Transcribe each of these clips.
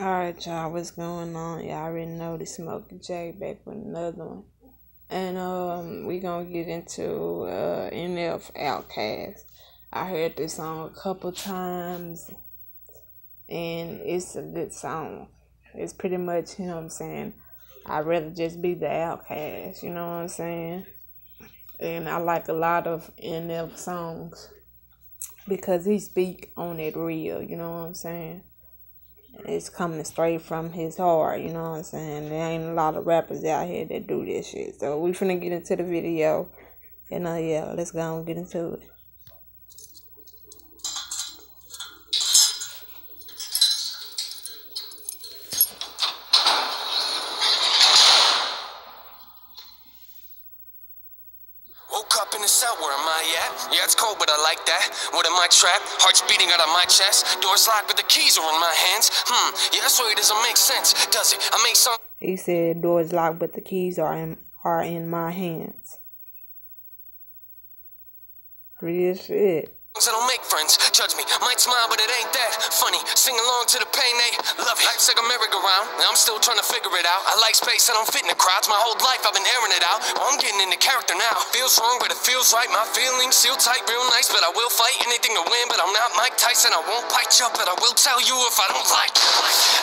Alright, y'all, what's going on? Y'all already know the SmokeyyJ back with another one. And um we gonna get into uh NF Outcast. I heard this song a couple times and it's a good song. It's pretty much, you know what I'm saying, I'd rather just be the outcast, you know what I'm saying? And I like a lot of NF songs because he speak on it real, you know what I'm saying? It's coming straight from his heart, you know what I'm saying? There ain't a lot of rappers out here that do this shit. So we finna get into the video. And uh yeah, let's go and get into it. The cell, where am I at? Yeah, it's cold, but I like that. What am I trapped? Heart's beating out of my chest. Doors locked, but the keys are in my hands. Hmm, yeah, that's why it doesn't make sense, does it? I make some. He said, doors locked, but the keys are in, are in my hands. Real shit. I don't make friends, judge me. Might smile, but it ain't that funny. Sing along to the pain they love it. Life's like a merry-go-round, I'm still trying to figure it out. I like space, I don't fit in the crowds. My whole life I've been airing it out. I'm getting into character now. Feels wrong, but it feels right. My feelings seal tight, real nice, but I will fight anything to win. But I'm not Mike Tyson. I won't bite you, but I will tell you if I don't like you.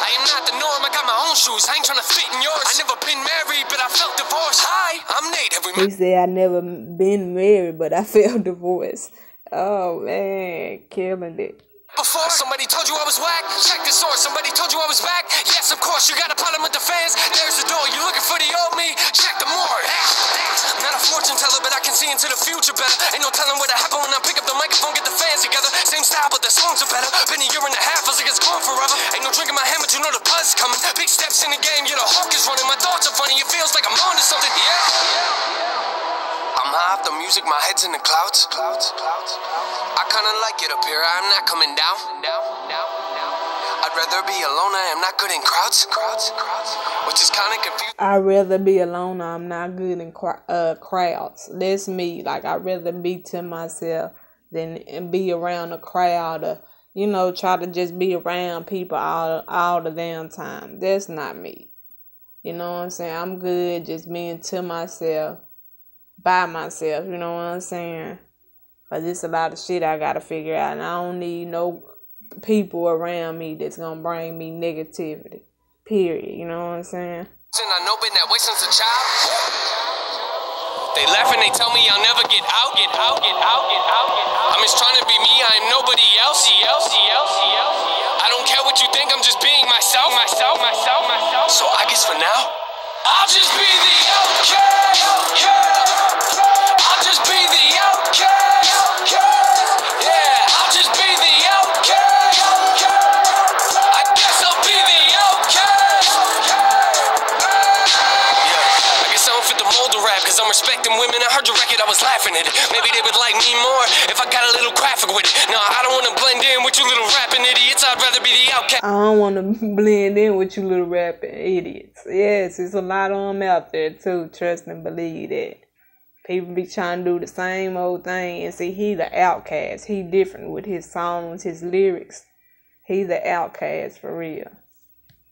I am not the norm. I got my own shoes. I ain't trying to fit in yours. I never been married, but I felt divorced. Hi, I'm Nate. He said I never been married, but I felt divorced. Oh man, killing it. Before somebody told you I was whack, check the source. Somebody told you I was back. Yes, of course, you got a problem with the fans. There's the door. You looking for the old me? Check the more. Not a fortune teller, but I can see into the future better. Ain't no telling what'll happen when I pick up the microphone, get the fans together. Same style, but the songs are better. Been a year and a half, feels like it's gone forever. Ain't no drinking my hand, but you know the buzz coming. Big steps in the game, yeah, the hawk is running. My thoughts are funny, it feels like I'm on to something. Yeah. High off the music, my head's in the clouds. Clouds, clouds, clouds. I kinda like it up here, I'm not coming down. Down, down, down. I'd rather be alone, I am not good in crowds. Crowds, crowds. Which is kinda confusing. I'd rather be alone, I'm not good in uh, crowds. That's me. Like, I'd rather be to myself than be around a crowd or, you know, try to just be around people all, all the damn time. That's not me. You know what I'm saying? I'm good just being to myself by myself, you know what I'm saying? But it's a lot of shit I gotta figure out, and I don't need no people around me that's gonna bring me negativity. Period. You know what I'm saying? I know been that way since a child. They laugh and they tell me I'll never get out, get out, get out, get out, get out. I'm just trying to be me, I am nobody else, else, else, else. I don't care what you think, I'm just being myself, myself, myself, myself. So I guess for now, I'll just be the outcast. Yeah. Heard your record, I was laughing at it. Maybe they would like me more if I got a little graphic with it. No, I don't want to blend in with you little rapping idiots. I'd rather be the outcast. I don't want to blend in with you little rapping idiots. Yes, there's a lot of them out there too. Trust and believe that. People be trying to do the same old thing and see he the outcast. He different with his songs, his lyrics. He the outcast for real.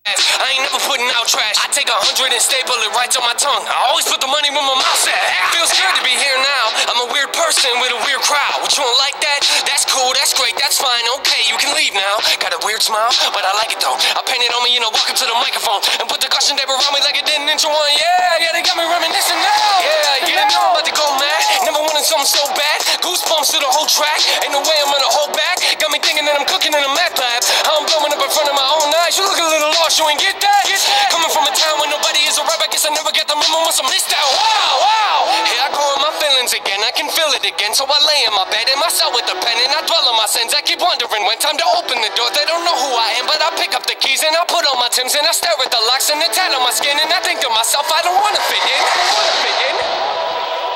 I ain't never putting out trash. I take a hundred and staple it right to my tongue. I always put the money where my mouth at. Feels good to be here now. I'm a weird person with a weird crowd. What you don't like that? That's cool, that's great, that's fine. Okay, you can leave now. Got a weird smile, but I like it though. I paint it on me, you know, walk up to the microphone and put the caution tape around me like it didn't intro one. Yeah, yeah, they got me reminiscing now. Yeah, yeah, know I'm about to go mad. Never wanted something so bad. Goosebumps through the whole track. Ain't no way I'm gonna hold back. Got me thinking that I'm cooking in a meth lab. I'm blowing up in front of my own eyes. You look a little lost, you ain't get that? Coming from a town where nobody is a rap, I guess I never get the memo once I missed out. Wow, wow. Here I go in my feelings again, I can feel it again. So I lay in my bed in my cell with a pen and I dwell on my sins. I keep wondering when time to open the door. They don't know who I am, but I pick up the keys and I put on my Tims and I stare at the locks and the tan on my skin and I think to myself, I don't wanna fit in. I don't wanna fit in.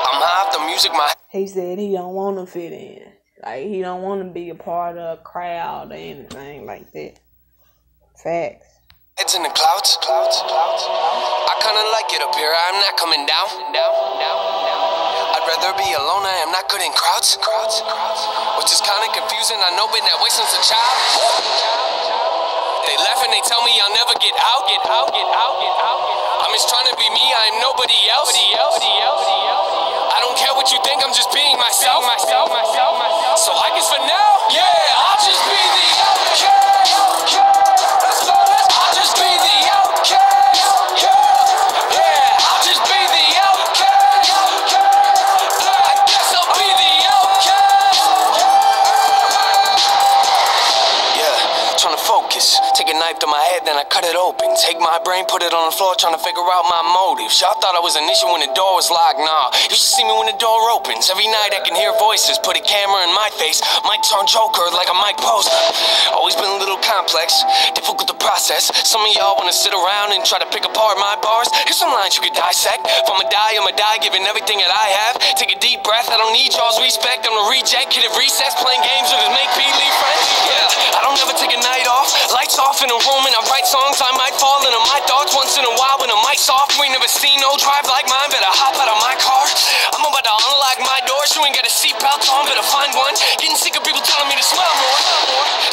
I'm high off the music, my. He said he don't wanna fit in. Like he don't wanna be a part of a crowd or anything like that. Facts. Heads in the clouds, clouds, clouds. I kinda like it up here. I'm not coming down, down, down, down. I'd rather be alone. I am not good in crowds, crowds, crowds. Which is kinda confusing. I know been that way since a child. They laugh and they tell me I'll never get out, get out, get out, get out. I'm just trying to be me, I am nobody else. I don't care what you think, I'm just being myself, myself, myself, myself. So I guess for now, yeah, I'll just be the outcast. Knife to my head, then I cut it open. Take my brain, put it on the floor, trying to figure out my motives. Y'all thought I was an issue when the door was locked. Nah, you should see me when the door opens. Every night I can hear voices. Put a camera in my face. Might turn Joker like a Mike Posner. Always been a little complex, difficult to process. Some of y'all wanna sit around and try to pick apart my bars. Here's some lines you could dissect. If I'ma die, I'ma die, giving everything that I have. Take a deep breath. I don't need y'all's respect. I'm a reject. Kid at recess, playing games with his make believe friends. Yeah, I don't ever take a night off. Lights off in room and I write songs. I might fall into my thoughts once in a while when the mic's off. We ain't never seen no drive like mine. Better hop out of my car. I'm about to unlock my doors. You ain't got a seatbelt on. Better find one. Getting sick of people telling me to smile more.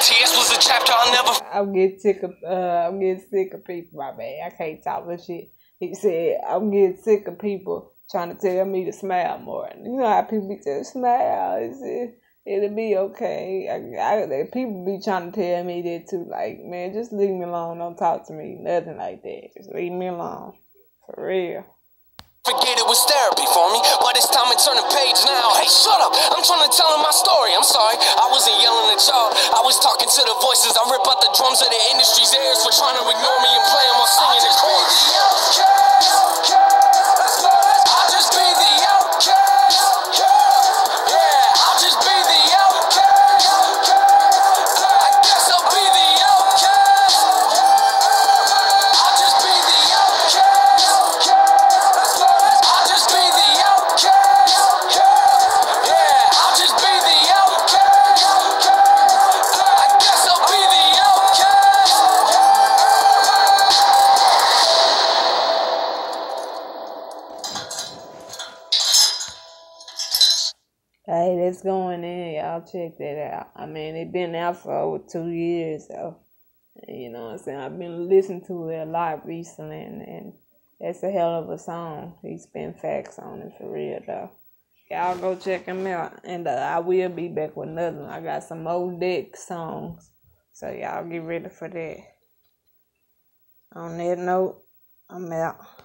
TS was a chapter I'll never. I'm getting sick of uh, I'm getting sick of people. My bad, I can't talk this shit. He said I'm getting sick of people trying to tell me to smile more. You know how people be saying smile. It's, it, it'll be okay. I, I, people be trying to tell me that too. Like man, just leave me alone. Don't talk to me. Nothing like that. Just leave me alone. For real. Forget it was therapy for me. Why this time and turn the page now? Hey, shut up! I'm trying to tell him my story. I'm sorry, I wasn't yelling at y'all. I was talking to the voices. I rip out the drums of the industry's ears for trying to ignore me and play them while singing the chorus. Hey, that's going in. Y'all check that out. I mean, it's been out for over two years. And You know what I'm saying? I've been listening to it a lot recently, and, and that's a hell of a song. He spent facts on it for real, though. Y'all go check him out. And uh, I will be back with another. I got some old deck songs. So y'all get ready for that. On that note, I'm out.